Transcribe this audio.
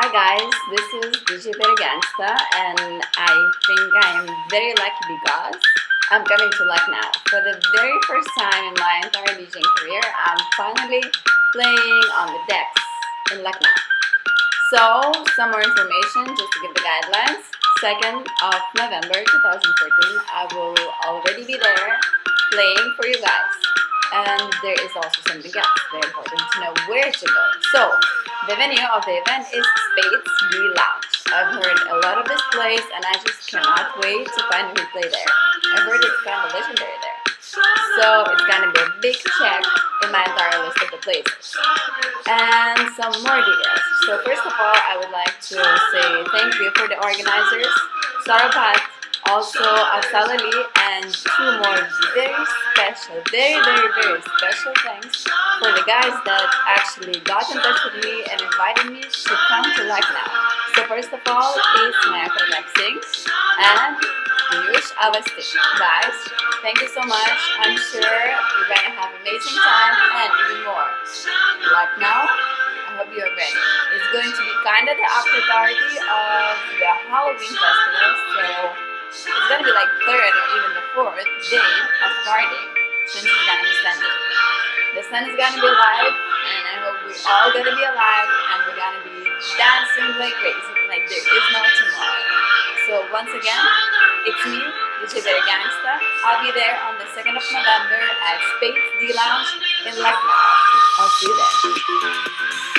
Hi guys, this is DJ Berry and I think I am very lucky because I'm coming to Lucknow. For the very first time in my entire DJing career, I'm finally playing on the decks in Lucknow. So, some more information just to give the guidelines. 2nd of November 2014, I will already be there playing for you guys. And there is also something else very important to know where to go. So, the venue of the event is Spades D Lounge. I've heard a lot of this place and I just cannot wait to find a replay there. I've heard it's kind of legendary there. So it's gonna be a big check in my entire list of the places. And some more details. So first of all, I would like to say thank you for the organizers, Sarapat, also Afsal Ali, and two more very special, very, very, very special thanks for the guys that actually got in touch with me and invited me to come to Lucknow. So first of all is Michael Lexing and Piyush Avasti. Guys, thank you so much. I'm sure you're going to have amazing time and even more. Lucknow, I hope you're ready. It's going to be kind of the after party of the Halloween festival, so be like third or even the fourth day of partying since going to be Sunday. The sun is gonna be alive, and I hope we're all gonna be alive, and we're gonna be dancing like crazy, like there is no tomorrow. So once again, it's me, Berry Gangsta. I'll be there on the 2nd of November at Spades D Lounge in Lucknow. I'll see you there.